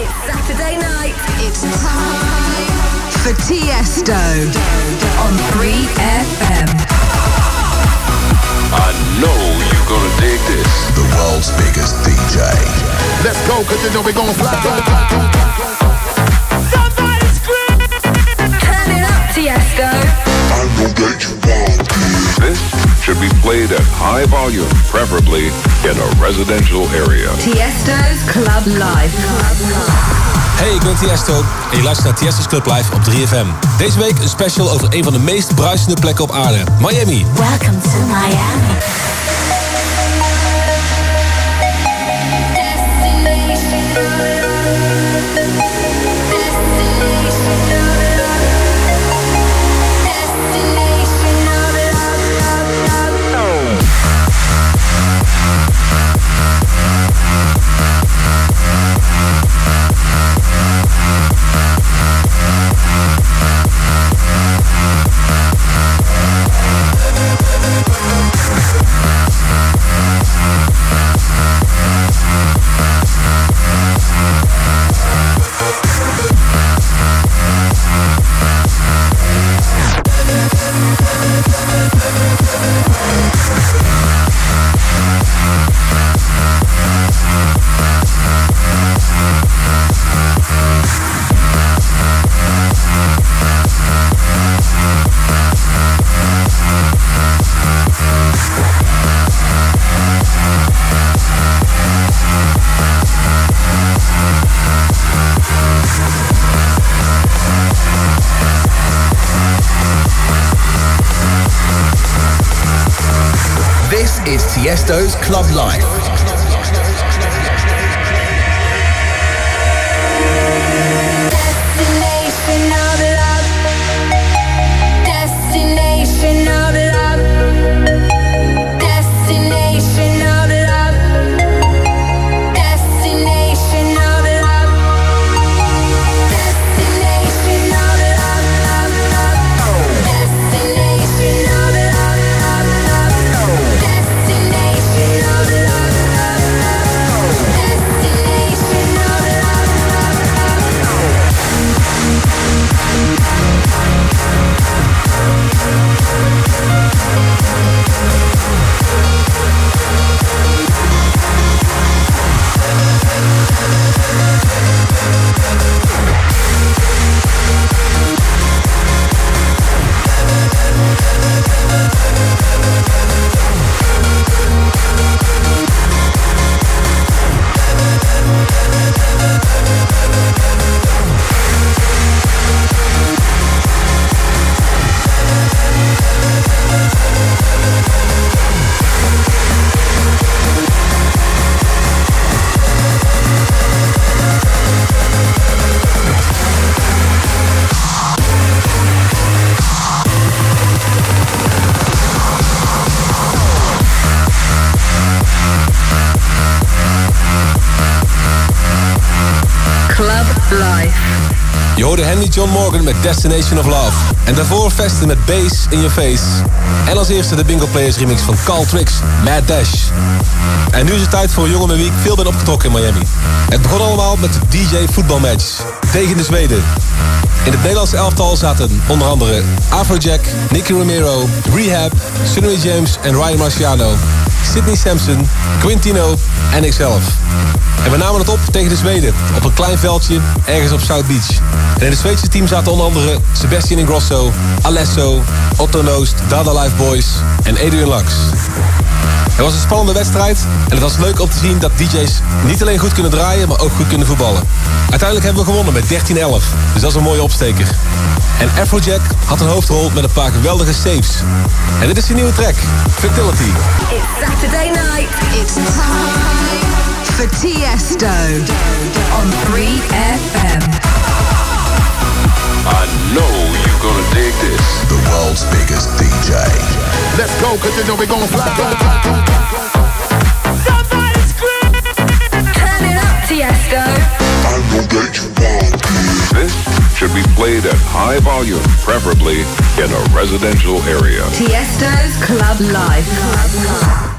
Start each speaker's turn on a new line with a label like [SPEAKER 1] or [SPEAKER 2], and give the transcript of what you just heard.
[SPEAKER 1] It's Saturday night. It's time for Tiesto on 3FM.
[SPEAKER 2] I know you're gonna dig this.
[SPEAKER 3] The world's biggest DJ.
[SPEAKER 4] Let's go, cause you know we gon' fly.
[SPEAKER 1] Somebody scream! Turn it up, Tiesto.
[SPEAKER 3] I know that you
[SPEAKER 2] played at high volume, preferably in a residential area.
[SPEAKER 1] Tiesto's Club Life.
[SPEAKER 5] Hey, ik ben Tiesto en je luistert naar Tiesto's Club Live op 3FM. Deze week een special over een van de meest bruisende plekken op aarde, Miami.
[SPEAKER 6] Welcome to Miami.
[SPEAKER 3] Is Tiesto's Club Life.
[SPEAKER 1] Life.
[SPEAKER 5] Je hoorde Henry John Morgan met Destination of Love. En daarvoor Vesten met Bass in Your Face. En als eerste de Bingo Players remix van Carl Tricks, Mad Dash. En nu is het tijd voor een jongen met wie ik veel ben opgetrokken in Miami. Het begon allemaal met de DJ voetbalmatch tegen de Zweden. In het Nederlandse elftal zaten onder andere Afrojack, Nicky Romero, Rehab, Sunny James en Ryan Marciano, Sidney Sampson, Quintino en ikzelf. En we namen het op tegen de Zweden op een klein veldje ergens op South Beach. En in het Zweedse team zaten onder andere Sebastian Ingrosso, Alesso, Otto Noost, Dada Life Boys en Adrian Lux. Het was een spannende wedstrijd en het was leuk om te zien dat DJ's niet alleen goed kunnen draaien, maar ook goed kunnen voetballen. Uiteindelijk hebben we gewonnen met 13-11, dus dat is een mooie opsteker. En Afrojack had een hoofdrol met een paar geweldige saves. En dit is zijn nieuwe track, Fertility.
[SPEAKER 1] It's Saturday night. It's time for Tiesto
[SPEAKER 4] Let's go, cause you know we gon' fly.
[SPEAKER 1] Somebody scream! Turn it up, Tiesto.
[SPEAKER 3] I know that you want it.
[SPEAKER 2] This should be played at high volume, preferably in a residential area.
[SPEAKER 1] Tiesto's Club Life.